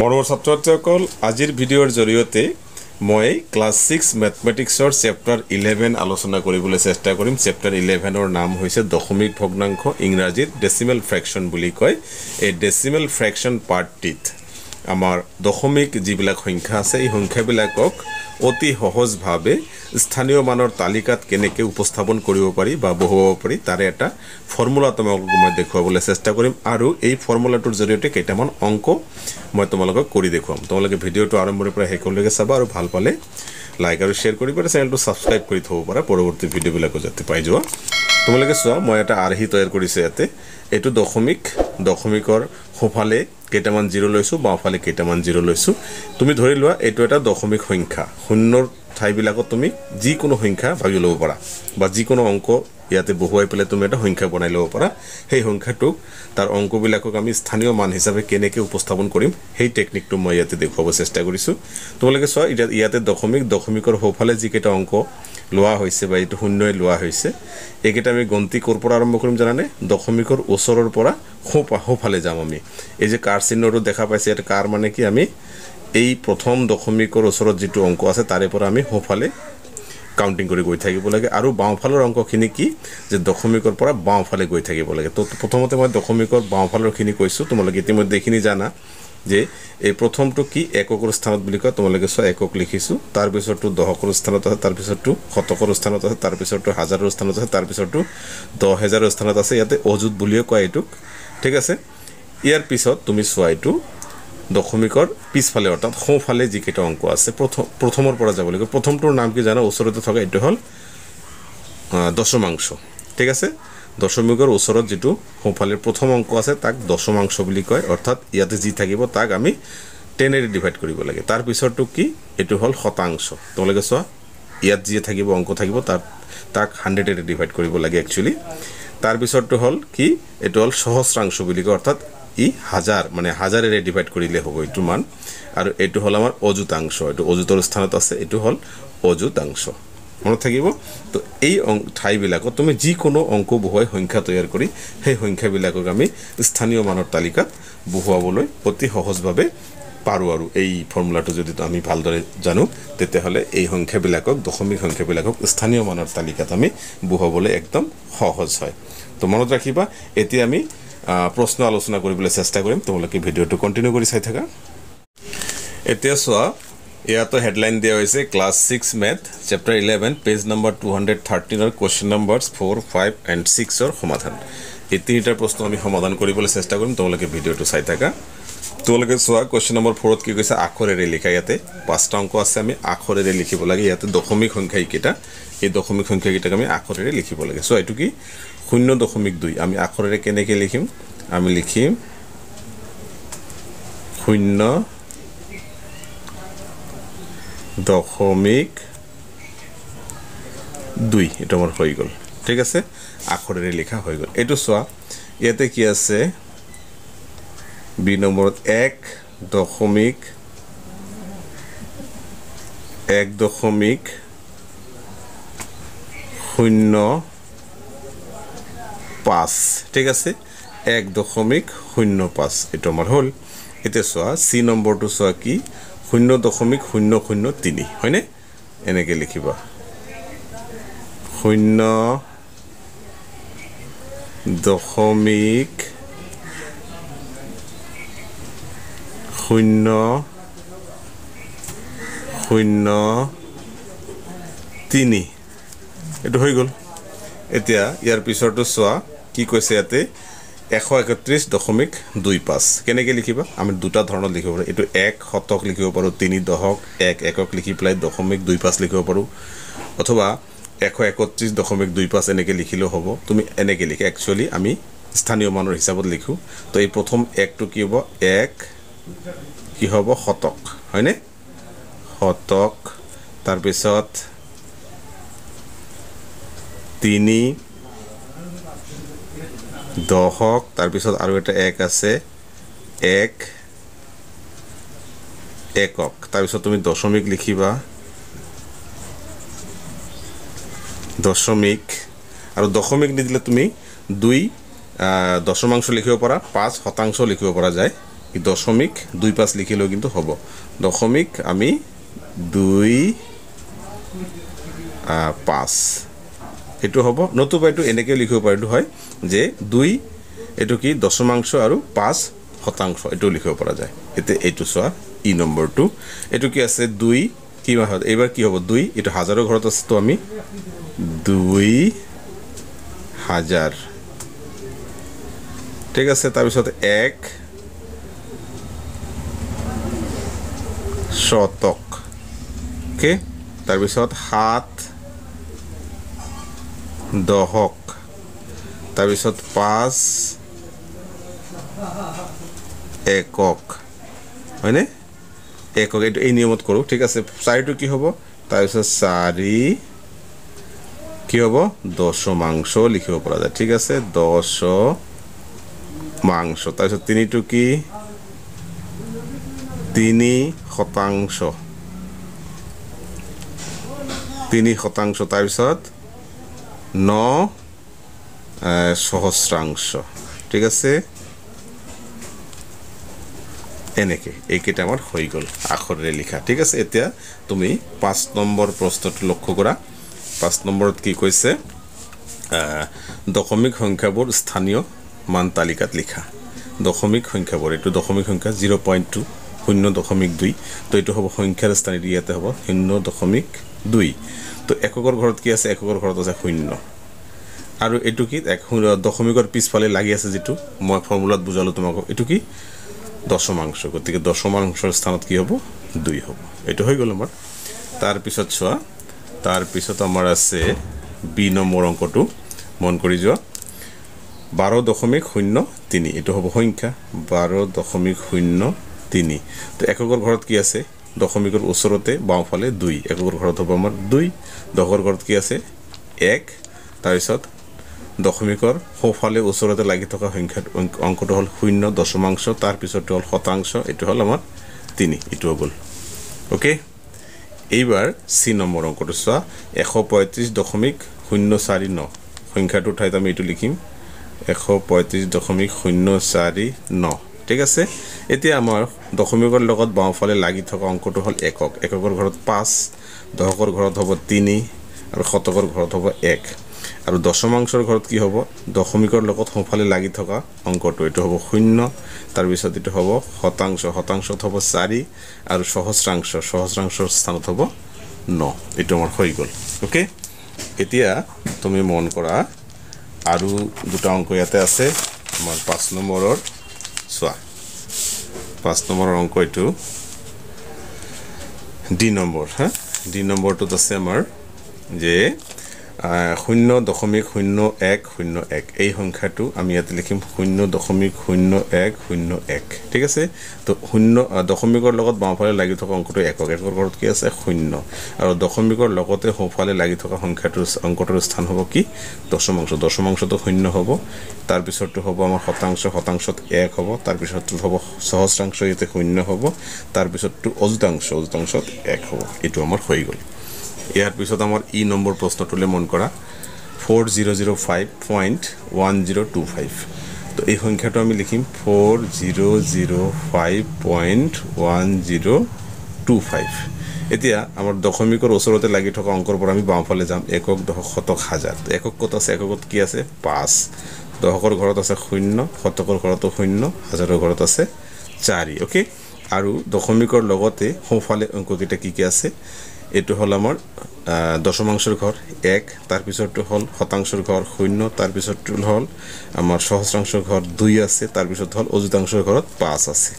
মৰমৰ ছাত্ৰ ছাত্ৰীসকল আজিৰ ভিডিঅ'ৰ জৰিয়তে মই ক্লাছ ছিক্স মেথমেটিক্সৰ চেপ্টাৰ ইলেভেন আলোচনা কৰিবলৈ চেষ্টা কৰিম। চেপ্টাৰ ইলেভেনৰ নাম হৈছে দশমিক ভগ্নাংশ ইংৰাজীত ডেচিমেল ফ্ৰেকশ্যন বুলি কয়। এই ডেচিমেল ফ্ৰেকশ্যন পাৰ্টটিত আমাৰ দশমিক যিবিলাক সংখ্যা আছে, এই সংখ্যাবিলাকক অতি সহজভাৱে স্থানীয় মানৰ তালিকাত কেনেকৈ উপস্থাপন কৰিব পাৰি বা বহুৱাব পাৰি, তাৰে এটা ফৰ্মুলা তোমালোকক মই দেখুৱাবলৈ চেষ্টা কৰিম। আৰু এই ফৰ্মুলাটোৰ জৰিয়তে কেইটামান অঙ্ক মই তোমালোকক কৰি দেখুৱাম। তোমালোকে ভিডিঅ'টো আৰম্ভণিৰ পৰা শেষলৈকে চাবা আৰু ভালো পালে লাইক আৰু শ্বেয়াৰ কৰি পাৰা চেনেলটো ছাবস্ক্ৰাইব কৰি থ'ব পাৰা। পৰৱৰ্তী ভিডিঅ'বিলাকো যাতে পাই যোৱা। তোমালোকে চোৱা মই এটা আৰ্হি তৈয়াৰ কৰিছোঁ ইয়াতে। এইটো দশমিক দশমিকৰ সোঁফালে কেইটামান জিৰ' লৈছোঁ বাওঁফালে কেইটামান জিৰ' লৈছোঁ। তুমি ধৰি লোৱা এইটো এটা দশমিক সংখ্যা শূন্যৰ ঠাইবিলাকত তুমি যিকোনো সংখ্যা ভাবি ল'ব পাৰা। বা যিকোনো অংক ইয়াতে বহুৱাই পেলাই তুমি এটা সংখ্যা বনাই ল'ব পাৰা। সেই সংখ্যাটোক তাৰ অংকবিলাকক আমি স্থানীয় মান হিচাপে কেনেকৈ উপস্থাপন কৰিম সেই টেকনিকটো মই ইয়াতে দেখুৱাব চেষ্টা কৰিছোঁ। তোমালোকে চোৱা এতিয়া ইয়াতে দশমিক দশমিকৰ সোঁফালে যিকেইটা অংক লোৱা হৈছে বা এইটো শূন্যই লোৱা হৈছে এইকেইটা আমি গন্তি ক'ৰ পৰা আৰম্ভ কৰিম জানানে? দশমিকৰ ওচৰৰ পৰা সোঁ সোঁফালে যাম আমি। এই যে কাৰ চিহ্নটো দেখা পাইছে ইয়াতে কাৰ মানে কি আমি এই প্ৰথম দশমিকৰ ওচৰত যিটো অংক আছে তাৰে পৰা আমি সোঁফালে কাউণ্টিং কৰি গৈ থাকিব লাগে। আৰু বাওঁফালৰ অংকখিনি কি? যে দশমিকৰ পৰা বাওঁফালে গৈ থাকিব লাগে। তো প্ৰথমতে মই দশমিকৰ বাওঁফালৰখিনি কৈছোঁ। তোমালোকে ইতিমধ্যে এইখিনি জানা যে এই প্ৰথমটো কি? এককৰ স্থানত বুলি কয়। তোমালোকে চোৱা একক লিখিছোঁ। তাৰপিছতটো দশকৰ স্থানত আছে তাৰপিছতটো শতকৰ স্থানত আছে তাৰপিছতটো হাজাৰৰ স্থানত আছে তাৰপিছতটো দহ হেজাৰৰ স্থানত আছে। ইয়াতে অযুত বুলিও কয় এইটোক। ঠিক আছে? ইয়াৰ পিছত তুমি চোৱা এইটো। দশমিকৰ পিছফালে অৰ্থাৎ সোঁফালে যিকেইটা অংক আছে প্ৰথম প্ৰথমৰ পৰা যাব লাগিব। প্ৰথমটোৰ নাম কি জানা? ওচৰতে থকা এইটো হ'ল দশমাংশ। ঠিক আছে? দশমিকৰ ওচৰত যিটো সোঁফালে প্ৰথম অংক আছে তাক দশমাংশ বুলি কয়। অৰ্থাৎ ইয়াতে যি থাকিব তাক আমি টেনেৰে ডিভাইড কৰিব লাগে। তাৰপিছৰটো কি? এইটো হ'ল শতাংশ। তোমালোকে চোৱা ইয়াত যি থাকিব অংক থাকিব তাত তাক হাণ্ড্ৰেডেৰে ডিভাইড কৰিব লাগে একচুৱেলি তাৰপিছৰটো হ'ল কি? এইটো হ'ল সহস্ৰাংশ বুলি কয় অৰ্থাৎ ই হাজাৰ মানে হাজাৰেৰে ডিভাইড কৰিলে হ'ব এইটো মান। আৰু এইটো হ'ল আমাৰ অযুতাংশ এইটো অযুতৰ স্থানত আছে এইটো হ'ল অযুতাংশ। মনত থাকিব? তো এই ঠাইবিলাকত তুমি যিকোনো অংক বহুৱাই সংখ্যা তৈয়াৰ কৰি সেই সংখ্যাবিলাকক আমি স্থানীয় মানৰ তালিকাত বহুৱাবলৈ অতি সহজভাৱে পাৰোঁ। আৰু এই ফৰ্মুলাটো যদি আমি ভালদৰে জানো তেতিয়াহ'লে এই সংখ্যাবিলাকক দশমিক সংখ্যাবিলাকক স্থানীয় মানৰ তালিকাত আমি বহুৱাবলৈ একদম সহজ হয়। তো মনত ৰাখিবা এতিয়া আমি প্ৰশ্ন আলোচনা কৰিবলৈ চেষ্টা কৰিম। তোমালোকে ভিডিঅ'টো কণ্টিনিউ কৰি চাই থাকা। এতিয়া চোৱা ইয়াতো হেডলাইন দিয়া হৈছে class six math chapter eleven page number two hundred থাৰ্টিনৰ question numbers four five and ছিক্সৰ সমাধান। এই তিনিটা প্ৰশ্ন আমি সমাধান কৰিবলৈ চেষ্টা কৰিম। তোমালোকে ভিডিঅ'টো চাই থাকা। তোমালোকে চোৱা কুৱেশ্যন নম্বৰ ফ'ৰত কি কৈছে? আখৰেৰে লিখা ইয়াতে। পাঁচটা অংক আছে আমি আখৰেৰে লিখিব লাগে। ইয়াতে দশমিক সংখ্যা এইকেইটা। এই দশমিক সংখ্যাকেইটাক আমি আখৰেৰে লিখিব লাগে। চ' এইটো কি? শূন্য দশমিক দুই। আমি আখৰেৰে কেনেকৈ লিখিম? আমি লিখিম শূন্য দশমিক দুই। এইটো আমাৰ হৈ গ'ল। ঠিক আছে? আখৰেৰে লিখা হৈ গ'ল। এইটো চোৱা, ইয়াতে কি আছে? বি নম্বৰত এক দশমিক এক দশমিক শূন্য পাঁচ। ঠিক আছে? এক দশমিক শূন্য পাঁচ। এইটো আমাৰ হ'ল। এতিয়া চোৱা, চি নম্বৰটো চোৱা কি? শূন্য দশমিক শূন্য শূন্য তিনি। হয়নে? এনেকৈ লিখিবা। শূন্য দশমিক শূন্য শূন্য তিনি। এইটো হৈ গ'ল। এতিয়া ইয়াৰ পিছৰটো চোৱা কি কৈছে ইয়াতে? এশ একত্ৰিছ দশমিক দুই পাঁচ। কেনেকৈ লিখিবা? আমি দুটা ধৰণত লিখিব পাৰোঁ। এইটো এক শতক লিখিব পাৰোঁ তিনি দশক এক একক লিখি পেলাই দশমিক দুই পাঁচ লিখিব পাৰোঁ। অথবা এশ একত্ৰিছ দশমিক দুই পাঁচ এনেকৈ লিখিলেও হ'ব। তুমি এনেকৈ লিখা। একচুৱেলি আমি স্থানীয় মানৰ হিচাপত লিখোঁ। তো এই প্ৰথম একটো কি হ'ব? এক কি হ'ব? শতক। হয়নে? শতক। তাৰপিছত তিনি দশক। তাৰপিছত আৰু এটা এক আছে। এক একক। তাৰপিছত তুমি দশমিক লিখিবা। দশমিক আৰু দশমিক নিদিলে তুমি দুই দশমাংশ লিখিব পাৰা পাঁচ শতাংশ লিখিব পৰা যায়। দশমিক দুই পাঁচ লিখিলেও কিন্তু হ'ব। দশমিক আমি দুই পাঁচ। এইটো হ'ব। নতুবা এইটো এনেকৈ লিখিব পাৰিলোঁ হয় যে দুই এইটো কি দশমাংশ আৰু পাঁচ শতাংশ এইটোও লিখিব পৰা যায়। এতিয়া এইটো চোৱা ই নম্বৰটো। এইটো কি আছে দুই কি মাহত? এইবাৰ কি হ'ব? দুই এইটো হাজাৰৰ ঘৰত আছেতো আমি। দুই হাজাৰ ঠিক আছে তাৰপিছত এক শতক। অ'কে তাৰপিছত সাত দহক। তাৰপিছত পাঁচ একক। হয়নে? একক, এইটো এই নিয়মত কৰোঁ। ঠিক আছে, চাৰিটো কি হ'ব? তাৰপিছত চাৰি কি হ'ব দশমাংশ লিখিব পৰা যায়। ঠিক আছে? দশ মাংস। তাৰপিছত তিনিটো কি? তিনি শতাংশ। তিনি শতাংশ। তাৰপিছত ন সহস্ৰাংশ। ঠিক আছে? এনেকৈ। এইকেইটা আমাৰ হৈ গ'ল আখৰেৰে লিখা। ঠিক আছে? এতিয়া তুমি পাঁচ নম্বৰ প্ৰশ্নটো লক্ষ্য কৰা। পাঁচ নম্বৰত কি কৈছে? দশমিক সংখ্যাবোৰ স্থানীয় মান তালিকাত লিখা। দশমিক সংখ্যাবোৰ এইটো দশমিক সংখ্যা জিৰ' পইণ্ট টু শূন্য দশমিক দুই। তো এইটো হ'ব সংখ্যাৰ স্থান ইয়াতে হ'ব শূন্য দশমিক দুই। তো এককৰ ঘৰত কি আছে? এককৰ ঘৰত আছে শূন্য। আৰু এইটো কি? এক দশমিকৰ পিছফালে লাগি আছে যিটো মই ফৰ্মুলাত বুজালোঁ তোমাক। এইটো কি? দশমাংশ গতিকে দশমাংশৰ স্থানত কি হ'ব? দুই হ'ব। এইটো হৈ গ'ল আমাৰ। তাৰপিছত চোৱা তাৰপিছত আমাৰ আছে বি নম্বৰ অংকটো। মন কৰি যোৱা। বাৰ দশমিক শূন্য তিনি এইটো হ'ব সংখ্যা। বাৰ দশমিক শূন্য তিনি। তো এককৰ ঘৰত কি আছে? দশমিকৰ ওচৰতে বাওঁফালে দুই। এককৰ ঘৰত হ'ব আমাৰ দুই। দহৰ ঘৰত কি আছে? এক। তাৰপিছত দশমিকৰ সোঁফালে ওচৰতে লাগি থকা সংখ্যাটো অংকটো হ'ল শূন্য দশমাংশ। তাৰপিছতটো হ'ল শতাংশ। এইটো হ'ল আমাৰ তিনি। এইটোও গ'ল। অ'কে এইবাৰ চি নম্বৰ অংকটো চোৱা এশ পঁয়ত্ৰিছ দশমিক শূন্য চাৰি ন। সংখ্যাটোৰ ঠাইত আমি এইটো লিখিম এশ পঁয়ত্ৰিছ দশমিক শূন্য চাৰি ন। ঠিক আছে? এতিয়া আমাৰ দশমিকৰ লগত বাওঁফালে লাগি থকা অংকটো হ'ল একক। এককৰ ঘৰত পাঁচ দশকৰ ঘৰত হ'ব তিনি আৰু শতকৰ ঘৰত হ'ব এক। আৰু দশমাংশৰ ঘৰত কি হ'ব? দশমিকৰ লগত সোঁফালে লাগি থকা অংকটো এইটো হ'ব শূন্য তাৰপিছত এইটো হ'ব শতাংশ শতাংশত হ'ব চাৰি আৰু সহস্ৰাংশ সহস্ৰাংশৰ স্থানত হ'ব ন। এইটো আমাৰ হৈ গ'ল। অ'কে এতিয়া তুমি মন কৰা আৰু দুটা অংক ইয়াতে আছে আমাৰ পাঁচ নম্বৰৰ চোৱা পাঁচ নম্বৰৰ অংক এইটো ডি নম্বৰ হা? ডি নম্বৰটোত আছে আমাৰ যে শূন্য দশমিক শূন্য এক শূন্য এক এই সংখ্যাটো আমি ইয়াতে লিখিম শূন্য দশমিক শূন্য এক শূন্য এক ঠিক আছে? তো শূন্য দশমিকৰ লগত বাওঁফালে লাগি থকা অংকটো একক একৰ ঘৰত কি আছে? শূন্য। আৰু দশমিকৰ লগতে সোঁফালে লাগি থকা সংখ্যাটোৰ অংকটোৰ স্থান হ'ব কি? দশমাংশ দশমাংশটো শূন্য হ'ব। তাৰপিছতটো হ'ব আমাৰ শতাংশ। শতাংশত এক হ'ব। তাৰপিছতটো হ'ব সহস্ৰাংশ। ইয়াতে শূন্য হ'ব। তাৰপিছতটো অযুতাংশ। অযুতাংশত এক হ'ব। এইটো আমাৰ হৈ গ'ল। ইয়াৰ পিছত আমাৰ ই নম্বৰ প্ৰশ্নটোলৈ মন কৰা। Four zero' zero' five point one zero' two five তো এই সংখ্যাটো আমি লিখিম four zero' zero' five point one zero' two five এতিয়া আমাৰ দশমিকৰ ওচৰতে লাগি থকা অংকৰ পৰা আমি বাওঁফালে যাম একক দশক শতক হাজাৰ। একক ক'ত আছে? এককত কি আছে? পাঁচ। দশকৰ ঘৰত আছে শূন্য শতকৰ ঘৰতো শূন্য হাজাৰৰ ঘৰত আছে চাৰি অ'কে আৰু দশমিকৰ লগতে সোঁফালে অংককেইটা কি কি আছে? এইটো হ'ল আমাৰ দশমাংশৰ ঘৰ এক তাৰপিছতটো হ'ল শতাংশৰ ঘৰ শূন্য তাৰপিছতটো হ'ল আমাৰ সহস্ৰাংশৰ ঘৰ দুই আছে তাৰপিছত হ'ল অযুতাংশৰ ঘৰত পাঁচ আছে।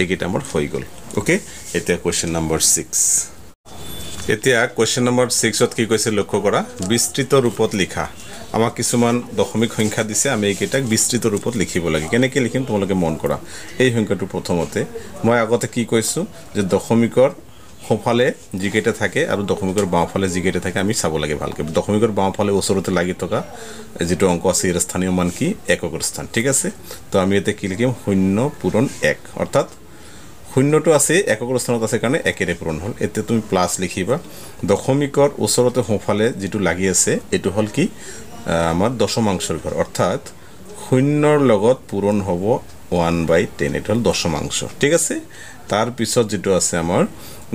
এইকেইটা আমাৰ হৈ গ'ল। অ'কে এতিয়া কুৱেশ্যন নম্বৰ ছিক্স এতিয়া কুৱেশ্যন নম্বৰ ছিক্সত কি কৈছে লক্ষ্য কৰা? বিস্তৃত ৰূপত লিখা। আমাক কিছুমান দশমিক সংখ্যা দিছে আমি এইকেইটাক বিস্তৃত ৰূপত লিখিব লাগে। কেনেকৈ লিখিম? তোমালোকে মন কৰা। এই সংখ্যাটো প্ৰথমতে। মই আগতে কি কৈছোঁ? যে দশমিকৰ সোঁফালে যিকেইটা থাকে আৰু দশমিকৰ বাওঁফালে যিকেইটা থাকে, আমি চাব লাগে ভালকৈ। দশমিকৰ বাওঁফালে ওচৰতে লাগি থকা যিটো অঙ্ক আছে, ইয়াৰ স্থানীয় মান কি? এককৰ স্থান। ঠিক আছে? তো আমি এতিয়া কি লিখিম? শূন্য পূৰণ এক। অৰ্থাৎ শূন্যটো আছে, এককৰ স্থানত আছে কাৰণে একেৰে পূৰণ হ'ল। এতিয়া তুমি প্লাছ লিখিবা। দশমিকৰ ওচৰতে সোঁফালে যিটো লাগি আছে, এইটো হ'ল কি? আমাৰ দশমাংশৰ ঘৰ। অৰ্থাৎ শূন্যৰ লগত পূৰণ হ'ব ওৱান বাই টেন। এইটো হ'ল দশমাংশ। ঠিক আছে? তাৰপিছত যিটো আছে আমাৰ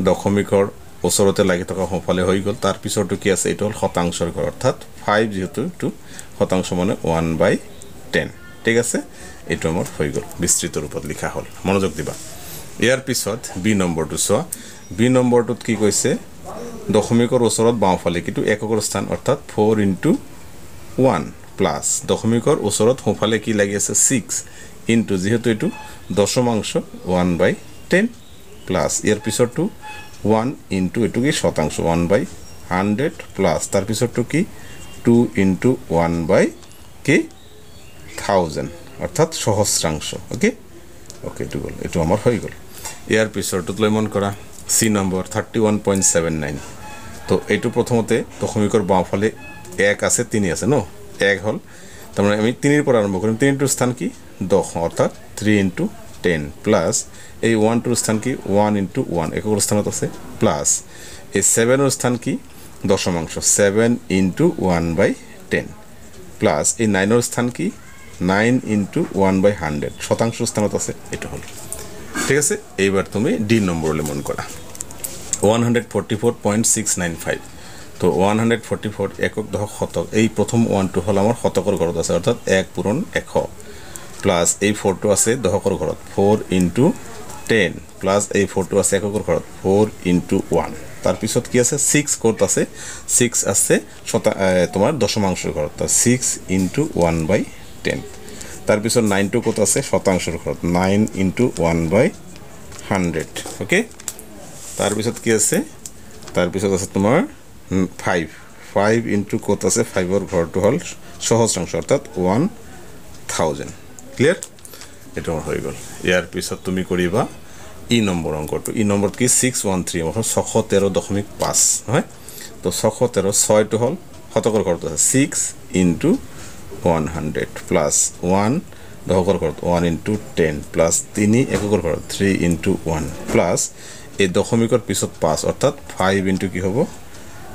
দশমিকৰ ওচৰতে লাগি থকা সোঁফালে হৈ গ'ল। তাৰপিছৰটো কি আছে? এইটো হ'ল শতাংশৰ ঘৰ। অৰ্থাৎ ফাইভ যিহেতু, এইটো শতাংশ মানে ওৱান বাই টেন ঠিক আছে? এইটো আমাৰ হৈ গ'ল। বিস্তৃত ৰূপত লিখা হ'ল। মনোযোগ দিবা। ইয়াৰ পিছত বি নম্বৰটো চোৱা। বি নম্বৰটোত কি কৈছে? দশমিকৰ ওচৰত বাওঁফালে, কিন্তু এককৰ স্থান, অৰ্থাৎ ফ'ৰ ইণ্টু ওৱান প্লাছ দশমিকৰ ওচৰত সোঁফালে কি লাগি আছে? ছিক্স ইণ্টু যিহেতু এইটো দশমাংশ ওৱান বাই টেন প্লাছ ইয়াৰ পিছৰটো ওৱান ইণ্টু এইটো কি শতাংশ? One by hundred hundred plus তাৰপিছৰটো কি? টু ইণ্টু ওৱান বাই কি? থাউজেণ্ড অৰ্থাৎ সহস্ৰাংশ অ'কে অ'কে এইটো গ'ল এইটো আমাৰ হৈ গ'ল। ইয়াৰ পিছৰটোত লৈ মন কৰা C number thirty one point seven nine তো এইটো প্ৰথমতে দশমিকৰ বাওঁফালে এক আছে তিনি আছে ন এক হ'ল তাৰমানে আমি তিনিৰ পৰা আৰম্ভ কৰিম তিনিটোৰ স্থান কি? দহ অৰ্থাৎ থ্ৰী ইণ্টু টেন প্লাছ এই ওৱানটোৰ স্থান কি? ওৱান ইণ্টু ওৱান একৰ স্থানত আছে প্লাছ এই ছেভেনৰ স্থান কি? দশমাংশ seven into one by ten plus এই নাইনৰ স্থান কি? Nine into one by hundred শতাংশ স্থানত আছে এইটো হ'ল। ঠিক আছে? এইবাৰ তুমি ডি নম্বৰলৈ মন কৰা। One hundred forty four point six nine five তো ওৱান হাণ্ড্ৰেড ফৰ্টি ফ'ৰ একক দশক শতক এই প্ৰথম ওৱানটো হ'ল আমাৰ শতকৰ ঘৰত আছে অৰ্থাৎ এক পূৰণ এশ। প্লাছ এই ফ'ৰটো আছে দশকৰ ঘৰত। ফ'ৰ ইণ্টু টেন প্লাছ এই ফ'ৰটো আছে এককৰ ঘৰত। Four into one. তাৰপিছত কি আছে? ছিক্স ক'ত আছে? ছিক্স আছে শতা তোমাৰ দশমাংশৰ ঘৰত। Six into one by ten. তাৰপিছত নাইনটো ক'ত আছে? শতাংশৰ ঘৰত। Nine into one by hundred. Okay? তাৰপিছত কি আছে? তাৰপিছত আছে তোমাৰ ফাইভ। ফাইভ ইণ্টু ক'ত আছে? ফাইভৰ ঘৰটো হ'ল সহস্ৰাংশ অৰ্থাৎ ওৱান থাউজেণ্ড। ক্লিয়াৰ এইটো আমাৰ হৈ গ'ল। ইয়াৰ পিছত তুমি কৰিবা ই নম্বৰ অংকটো। ই নম্বৰত কি? ছিক্স ওৱান থ্ৰী আমাৰ ছশ তেৰ দশমিক পাঁচ, নহয়? তো ছশ তেৰ, ছয়টো হ'ল শতকৰ ঘৰটো আছে। Six into one hundred plus one দশকৰ ঘৰত ওৱান ইণ্টু টেন প্লাছ তিনি, এককৰ ঘৰত থ্ৰী ইণ্টু ওৱান প্লাছ এই দশমিকৰ পিছত পাঁচ, অৰ্থাৎ ফাইভ ইণ্টু কি হ'ব?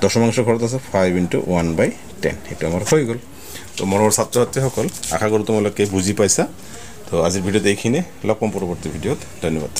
দশমাংশ ঘৰত আছে five into one by ten সেইটো আমাৰ হৈ গ'ল। তো মৰমৰ ছাত্ৰ ছাত্ৰীসকল আশা কৰোঁ তোমালোকে বুজি পাইছা। তো আজিৰ ভিডিঅ'ত এইখিনিয়ে। লগ পাম পৰৱৰ্তী ভিডিঅ'ত। ধন্যবাদ।